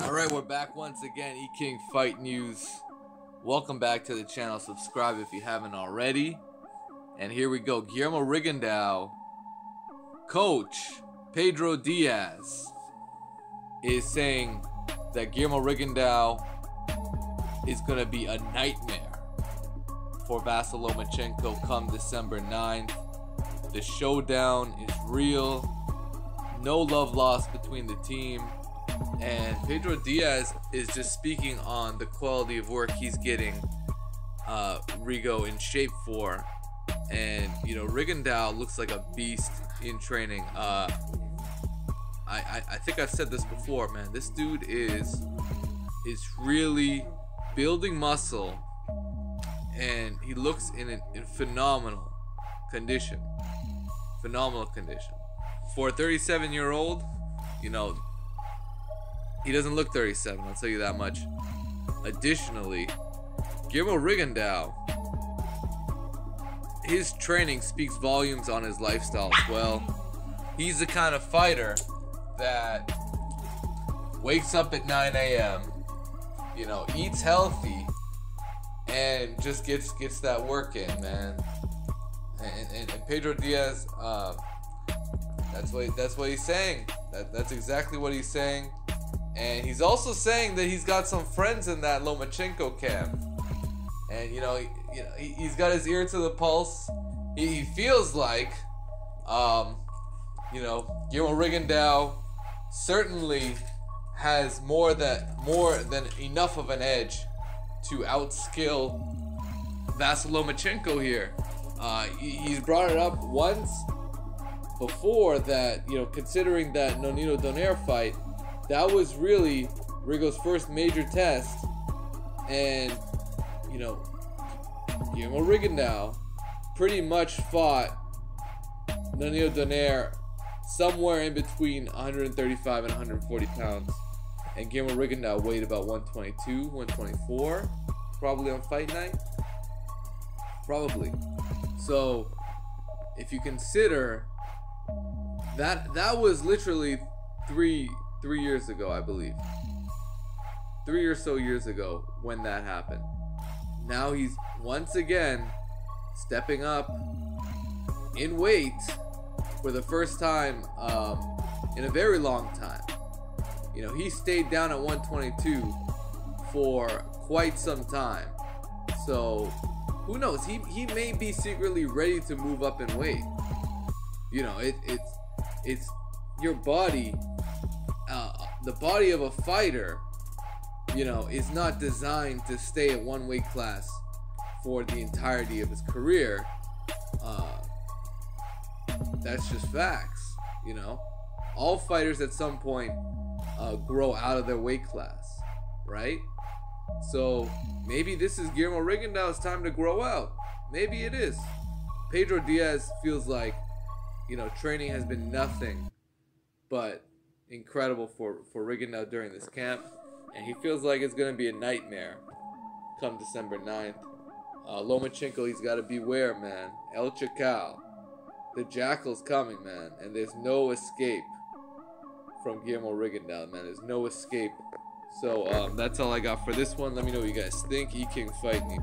All right, we're back once again. E King Fight News. Welcome back to the channel. Subscribe if you haven't already. And here we go. Guillermo Rigondeaux, coach Pedro Diaz, is saying that Guillermo Rigondeaux is going to be a nightmare for Vasyl Lomachenko come December 9th. The showdown is real. No love lost between the team. And Pedro Diaz is just speaking on the quality of work he's getting uh, Rigo in shape for. And, you know, Rigondeaux looks like a beast in training. Uh, I, I, I think I've said this before, man. This dude is is really building muscle and he looks in, an, in phenomenal condition. Phenomenal condition. For a 37 year old, you know, he doesn't look 37, I'll tell you that much. Additionally, Guillermo Rigondeaux, his training speaks volumes on his lifestyle as well. He's the kind of fighter that wakes up at 9 a.m., you know, eats healthy, and just gets gets that work in, man. And, and, and Pedro Diaz, uh, that's what that's what he's saying. That, that's exactly what he's saying. And he's also saying that he's got some friends in that Lomachenko camp. And you know, he, you know, he, has got his ear to the pulse. He, he feels like, um, you know, Guillermo Rigondeaux certainly has more that more than enough of an edge to outskill Vasyl Lomachenko here. Uh, he, he's brought it up once before that, you know, considering that Nonito Donaire fight, that was really Rigo's first major test. And, you know, Guillermo Rigondeaux pretty much fought Nonito Donaire somewhere in between 135 and 140 pounds. And Guillermo Rigondeaux weighed about 122, 124, probably on fight night. Probably. So, if you consider that that was literally three three years ago, I believe. Three or so years ago when that happened. Now he's once again stepping up in weight for the first time um, in a very long time. You know, he stayed down at 122 for quite some time. So, who knows? He, he may be secretly ready to move up in weight. You know, it, it's it's your body the body of a fighter, you know, is not designed to stay at one weight class for the entirety of his career. Uh, that's just facts, you know. All fighters at some point uh, grow out of their weight class, right? So maybe this is Guillermo Rigondeaux's time to grow out. Maybe it is. Pedro Diaz feels like, you know, training has been nothing but incredible for, for Rigondeaux during this camp. And he feels like it's going to be a nightmare come December 9th. Uh, Lomachenko, he's got to beware, man. El Chacal. The Jackal's coming, man. And there's no escape from Guillermo Rigondeaux, man. There's no escape. So um, that's all I got for this one. Let me know what you guys think. E King Fight Me.